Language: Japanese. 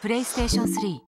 プレイステーション3